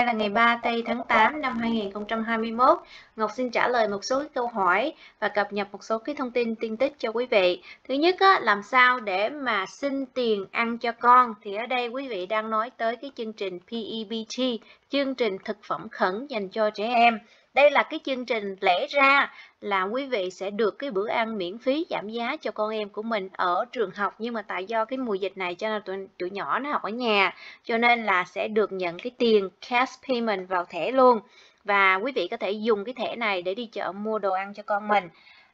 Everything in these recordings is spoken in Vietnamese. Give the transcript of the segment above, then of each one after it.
Đây là ngày 3 tây tháng 8 năm 2021. Ngọc xin trả lời một số câu hỏi và cập nhật một số cái thông tin tin tức cho quý vị. Thứ nhất á, làm sao để mà xin tiền ăn cho con thì ở đây quý vị đang nói tới cái chương trình PEBT, chương trình thực phẩm khẩn dành cho trẻ em. Đây là cái chương trình lẽ ra là quý vị sẽ được cái bữa ăn miễn phí giảm giá cho con em của mình ở trường học. Nhưng mà tại do cái mùa dịch này cho nên tụi, tụi nhỏ nó học ở nhà cho nên là sẽ được nhận cái tiền cash payment vào thẻ luôn. Và quý vị có thể dùng cái thẻ này để đi chợ mua đồ ăn cho con mình.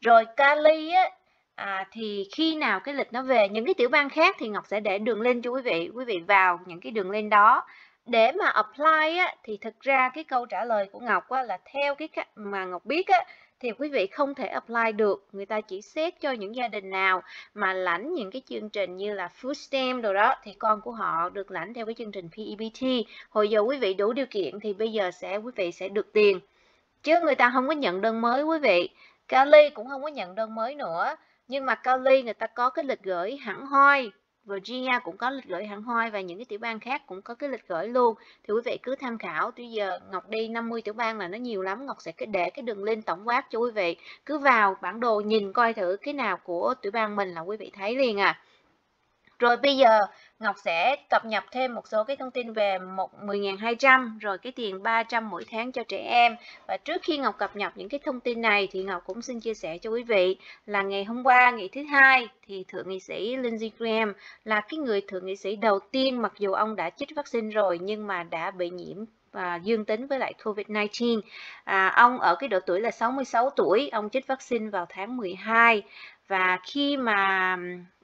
Rồi kali á à, thì khi nào cái lịch nó về những cái tiểu bang khác thì Ngọc sẽ để đường link cho quý vị. Quý vị vào những cái đường link đó. Để mà apply á, thì thực ra cái câu trả lời của Ngọc á, là theo cái mà Ngọc biết á, thì quý vị không thể apply được. Người ta chỉ xét cho những gia đình nào mà lãnh những cái chương trình như là food stamp đồ đó, thì con của họ được lãnh theo cái chương trình PEBT hồi giờ quý vị đủ điều kiện thì bây giờ sẽ, quý vị sẽ được tiền. Chứ người ta không có nhận đơn mới, quý vị. Cali cũng không có nhận đơn mới nữa, nhưng mà Cali người ta có cái lịch gửi hẳn hoi. Virginia cũng có lịch gửi hẳn hoi và những cái tiểu bang khác cũng có cái lịch gửi luôn. Thì quý vị cứ tham khảo, Tuy giờ Ngọc đi 50 tiểu bang là nó nhiều lắm, Ngọc sẽ để cái đường link tổng quát cho quý vị. Cứ vào bản đồ nhìn coi thử cái nào của tiểu bang mình là quý vị thấy liền à. Rồi bây giờ Ngọc sẽ cập nhật thêm một số cái thông tin về 10.200 rồi cái tiền 300 mỗi tháng cho trẻ em. Và trước khi Ngọc cập nhật những cái thông tin này thì Ngọc cũng xin chia sẻ cho quý vị là ngày hôm qua, ngày thứ hai thì Thượng nghị sĩ Lindsey Graham là cái người Thượng nghị sĩ đầu tiên mặc dù ông đã chích vaccine rồi nhưng mà đã bị nhiễm và dương tính với lại COVID-19. À, ông ở cái độ tuổi là 66 tuổi, ông chích vaccine vào tháng 12 và khi mà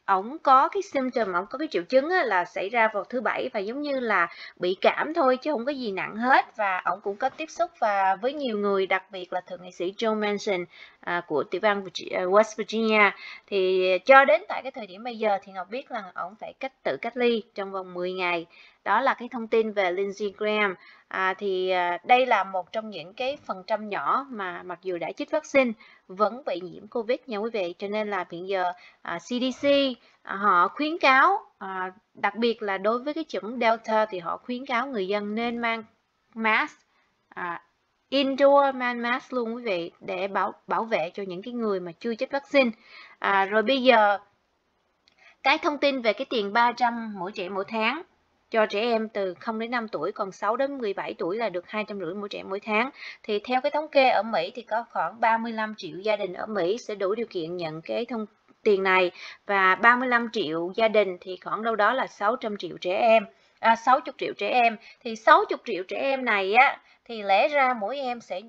ổng có cái symptom ổng có cái triệu chứng là xảy ra vào thứ bảy và giống như là bị cảm thôi chứ không có gì nặng hết. Và ổng cũng có tiếp xúc và với nhiều người đặc biệt là thượng nghị sĩ Joe Manchin à, của tiểu bang à, West Virginia. Thì cho đến tại cái thời điểm bây giờ thì Ngọc biết là ổng phải cách tự cách ly trong vòng 10 ngày đó là cái thông tin về Lindsey Graham. À, thì à, đây là một trong những cái phần trăm nhỏ mà mặc dù đã chích vaccine vẫn bị nhiễm Covid nha quý vị. Cho nên là hiện giờ à, CDC à, họ khuyến cáo à, đặc biệt là đối với cái chủng Delta thì họ khuyến cáo người dân nên mang mask à, indoor man mask luôn quý vị để bảo bảo vệ cho những cái người mà chưa chích vaccine. À, rồi bây giờ cái thông tin về cái tiền 300 mỗi trẻ mỗi tháng cho trẻ em từ 0 đến 5 tuổi, còn 6 đến 17 tuổi là được 250 mỗi trẻ mỗi tháng. Thì theo cái thống kê ở Mỹ thì có khoảng 35 triệu gia đình ở Mỹ sẽ đủ điều kiện nhận cái thông tiền này và 35 triệu gia đình thì khoảng đâu đó là 600 triệu trẻ em. À, 60 triệu trẻ em thì 60 triệu trẻ em này á thì lẽ ra mỗi em sẽ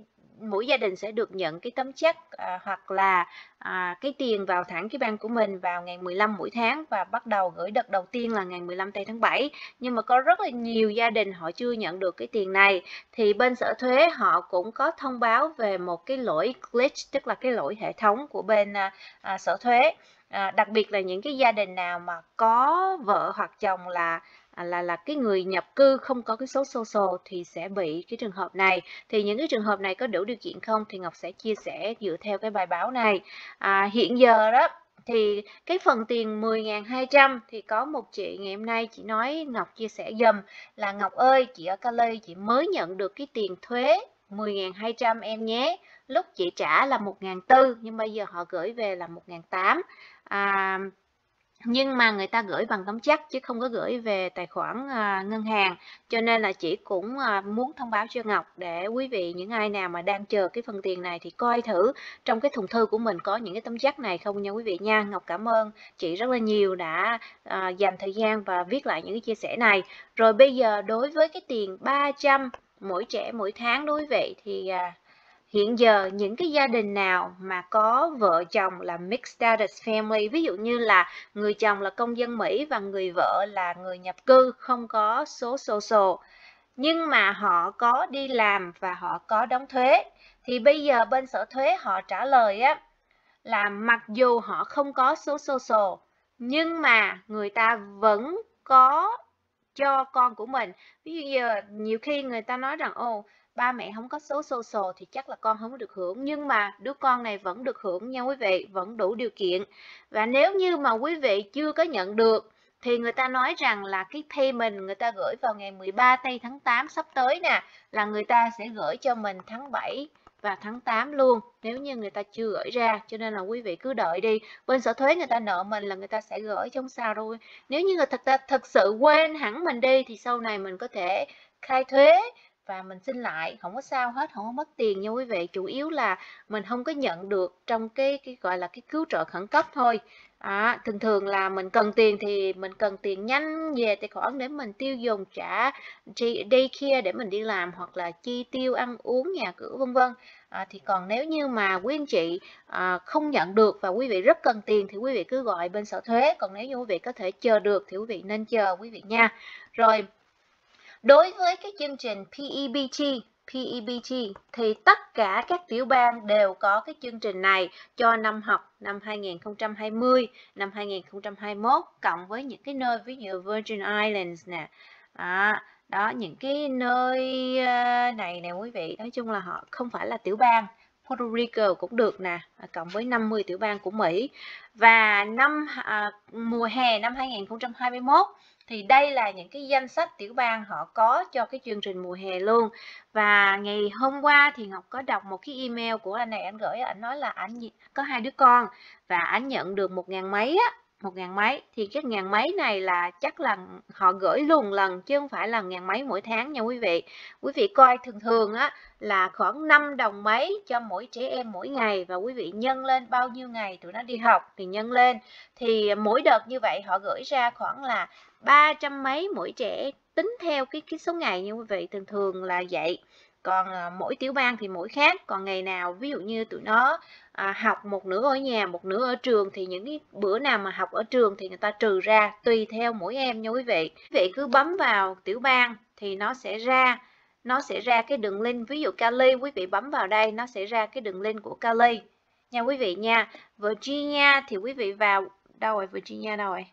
mỗi gia đình sẽ được nhận cái tấm chắc à, hoặc là à, cái tiền vào thẳng cái ban của mình vào ngày 15 mỗi tháng và bắt đầu gửi đợt đầu tiên là ngày 15 tây tháng 7 nhưng mà có rất là nhiều gia đình họ chưa nhận được cái tiền này. Thì bên sở thuế họ cũng có thông báo về một cái lỗi glitch tức là cái lỗi hệ thống của bên à, à, sở thuế. À, đặc biệt là những cái gia đình nào mà có vợ hoặc chồng là À, là là cái người nhập cư không có cái số social thì sẽ bị cái trường hợp này. Thì những cái trường hợp này có đủ điều kiện không thì Ngọc sẽ chia sẻ dựa theo cái bài báo này. À, hiện giờ đó thì cái phần tiền 10.200 thì có một chị ngày hôm nay chị nói Ngọc chia sẻ dùm là Ngọc ơi chị ở Cali chị mới nhận được cái tiền thuế 10.200 em nhé. Lúc chị trả là 1.400 nhưng bây giờ họ gửi về là 1.800 à, nhưng mà người ta gửi bằng tấm chắc chứ không có gửi về tài khoản à, ngân hàng. Cho nên là chị cũng à, muốn thông báo cho Ngọc để quý vị những ai nào mà đang chờ cái phần tiền này thì coi thử. Trong cái thùng thư của mình có những cái tấm chắc này không nha quý vị nha. Ngọc cảm ơn chị rất là nhiều đã à, dành thời gian và viết lại những cái chia sẻ này. Rồi bây giờ đối với cái tiền 300 mỗi trẻ mỗi tháng đối với vị thì à, Hiện giờ những cái gia đình nào mà có vợ chồng là mixed status family, ví dụ như là người chồng là công dân Mỹ và người vợ là người nhập cư không có số social, nhưng mà họ có đi làm và họ có đóng thuế, thì bây giờ bên sở thuế họ trả lời á là mặc dù họ không có số social, nhưng mà người ta vẫn có cho con của mình. Ví dụ như nhiều khi người ta nói rằng ô ba mẹ không có số social thì chắc là con không có được hưởng, nhưng mà đứa con này vẫn được hưởng nha quý vị, vẫn đủ điều kiện. Và nếu như mà quý vị chưa có nhận được thì người ta nói rằng là cái payment người ta gửi vào ngày 13 tây tháng 8 sắp tới nè, là người ta sẽ gửi cho mình tháng 7 và tháng 8 luôn, nếu như người ta chưa gửi ra. Cho nên là quý vị cứ đợi đi. Bên sở thuế người ta nợ mình là người ta sẽ gửi trong sao rồi nếu như người thật ta thật sự quên hẳn mình đi thì sau này mình có thể khai thuế và mình xin lại không có sao hết không có mất tiền nha quý vị. Chủ yếu là mình không có nhận được trong cái cái gọi là cái cứu trợ khẩn cấp thôi. À, thường thường là mình cần tiền thì mình cần tiền nhanh về tài khoản để mình tiêu dùng trả daycare để mình đi làm hoặc là chi tiêu ăn uống nhà cửa vân vân. À, thì còn nếu như mà quý anh chị à, không nhận được và quý vị rất cần tiền thì quý vị cứ gọi bên sở thuế. Còn nếu như quý vị có thể chờ được thì quý vị nên chờ quý vị nha. Rồi đối với cái chương trình PEBT PEBT thì tất cả các tiểu bang đều có cái chương trình này cho năm học năm 2020, năm 2021 cộng với những cái nơi ví dụ Virgin Islands nè. Đó, đó những cái nơi ờ, này nè quý vị, nói chung là họ không phải là tiểu bang. Puerto Rico cũng được nè, à, cộng với 50 tiểu bang của Mỹ. Và năm à, mùa hè năm 2021 thì đây là những cái danh sách tiểu bang họ có cho cái chương trình mùa hè luôn. Và ngày hôm qua thì Ngọc có đọc một cái email của anh này, anh gửi, anh nói là anh có hai đứa con và anh nhận được một ngàn mấy á một ngàn mấy. Thì cái ngàn mấy này là chắc là họ gửi luôn lần chứ không phải là ngàn mấy mỗi tháng nha quý vị. Quý vị coi thường thường á là khoảng 5 đồng mấy cho mỗi trẻ em mỗi ngày và quý vị nhân lên bao nhiêu ngày tụi nó đi học thì nhân lên. Thì mỗi đợt như vậy họ gửi ra khoảng là ba trăm mấy mỗi trẻ tính theo cái cái số ngày như quý vị, thường thường là vậy. Còn ờ, mỗi tiểu bang thì mỗi khác. Còn ngày nào, ví dụ như tụi nó à, học một nửa ở nhà một nửa ở trường thì những cái bữa nào mà học ở trường thì người ta trừ ra tùy theo mỗi em nha quý vị. Quý vị cứ bấm vào tiểu bang thì nó sẽ ra nó sẽ ra cái đường link. Ví dụ Cali quý vị bấm vào đây nó sẽ ra cái đường link của Cali. Nha quý vị nha Virginia thì quý vị vào đâu rồi Virginia đâu rồi?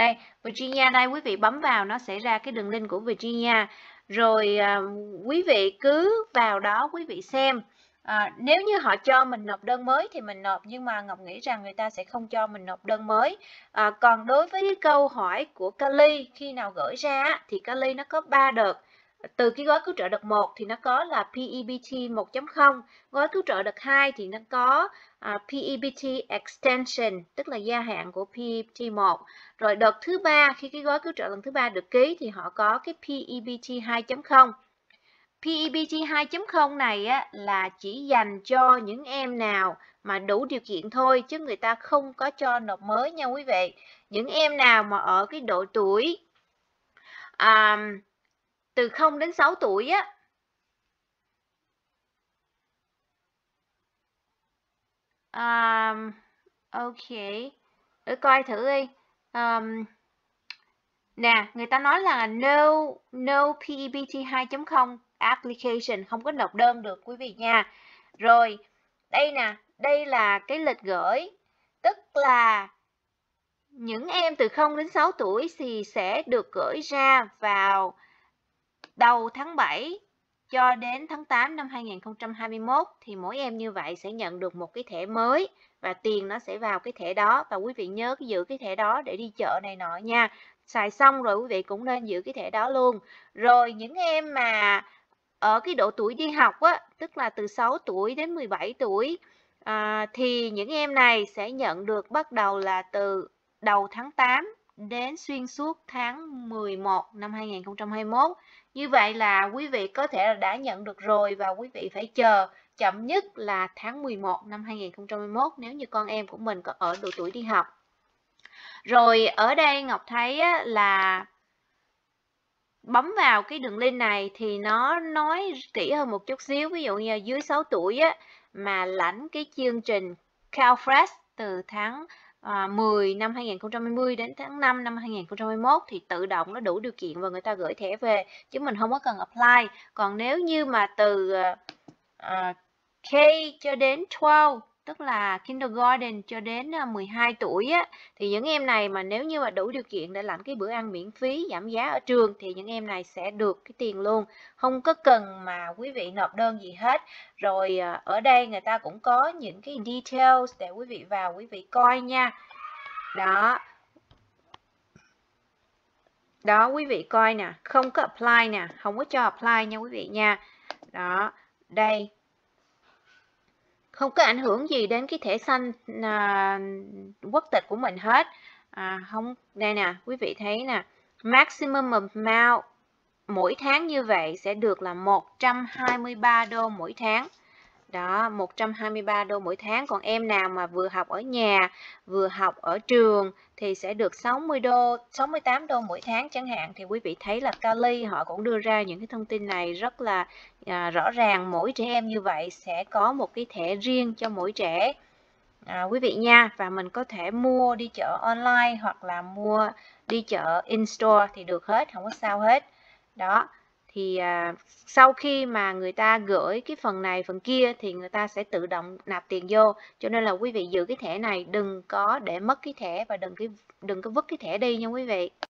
Đây Virginia đây quý vị bấm vào nó sẽ ra cái đường link của Virginia. Rồi à, quý vị cứ vào đó quý vị xem. À, nếu như họ cho mình nộp đơn mới thì mình nộp nhưng mà Ngọc nghĩ rằng người ta sẽ không cho mình nộp đơn mới. À, còn đối với câu hỏi của Kali khi nào gửi ra thì Kali nó có 3 đợt từ cái gói cứu trợ đợt 1 thì nó có là PEBT 1.0, gói cứu trợ đợt 2 thì nó có à, uh, PEBT Extension, tức là gia hạn của PEBT 1. Rồi đợt thứ ba khi cái gói cứu trợ lần thứ ba được ký thì họ có cái PEBT 2.0. PEBT 2.0 này á, là chỉ dành cho những em nào mà đủ điều kiện thôi chứ người ta không có cho nộp mới nha quý vị. Những em nào mà ở cái độ tuổi um, từ 0 đến 6 tuổi á. Um, ok để coi thử đi. Um, nè người ta nói là no no PEBT 2.0 application không có nộp đơn được quý vị nha. Rồi đây nè đây là cái lịch gửi tức là những em từ 0 đến 6 tuổi thì sẽ được gửi ra vào đầu tháng 7 cho đến tháng 8 năm 2021 thì mỗi em như vậy sẽ nhận được một cái thẻ mới và tiền nó sẽ vào cái thẻ đó và quý vị nhớ giữ cái thẻ đó để đi chợ này nọ nha. Xài xong rồi quý vị cũng nên giữ cái thẻ đó luôn. Rồi những em mà ở cái độ tuổi đi học á, tức là từ 6 tuổi đến 17 tuổi à, thì những em này sẽ nhận được bắt đầu là từ đầu tháng 8 đến xuyên suốt tháng 11 năm 2021. Như vậy là quý vị có thể là đã nhận được rồi và quý vị phải chờ chậm nhất là tháng 11 năm 2021 nếu như con em của mình có ở độ tuổi đi học. Rồi ở đây Ngọc thấy là bấm vào cái đường link này thì nó nói kỹ hơn một chút xíu. Ví dụ như dưới 6 tuổi á, mà lãnh cái chương trình CalFresh từ tháng à, 10 năm 2020 đến tháng 5 năm 2021 thì tự động nó đủ điều kiện và người ta gửi thẻ về chứ mình không có cần apply. Còn nếu như mà từ uh, K cho đến 12 tức là kindergarten cho đến à, 12 tuổi á, thì những em này mà nếu như mà đủ điều kiện để lãnh cái bữa ăn miễn phí giảm giá ở trường thì những em này sẽ được cái tiền luôn. Không có cần mà quý vị nộp đơn gì hết. Rồi à, ở đây người ta cũng có những cái details để quý vị vào quý vị coi nha. Đó. Đó quý vị coi nè. Không có apply nè. Không có cho apply nha quý vị nha. Đó. Đây không có ảnh hưởng gì đến cái thẻ xanh à, quốc tịch của mình hết. À, không đây nè quý vị thấy nè maximum amount mỗi tháng như vậy sẽ được là 123 đô mỗi tháng đó 123 đô mỗi tháng. Còn em nào mà vừa học ở nhà vừa học ở trường thì sẽ được 60 đô 68 đô mỗi tháng chẳng hạn. Thì quý vị thấy là Cali họ cũng đưa ra những cái thông tin này rất là à, rõ ràng. Mỗi trẻ em như vậy sẽ có một cái thẻ riêng cho mỗi trẻ. À, quý vị nha và mình có thể mua đi chợ online hoặc là mua đi chợ in store thì được hết không có sao hết. Đó thì à, sau khi mà người ta gửi cái phần này phần kia thì người ta sẽ tự động nạp tiền vô. Cho nên là quý vị giữ cái thẻ này đừng có để mất cái thẻ và đừng cái đừng có vứt cái thẻ đi nha quý vị.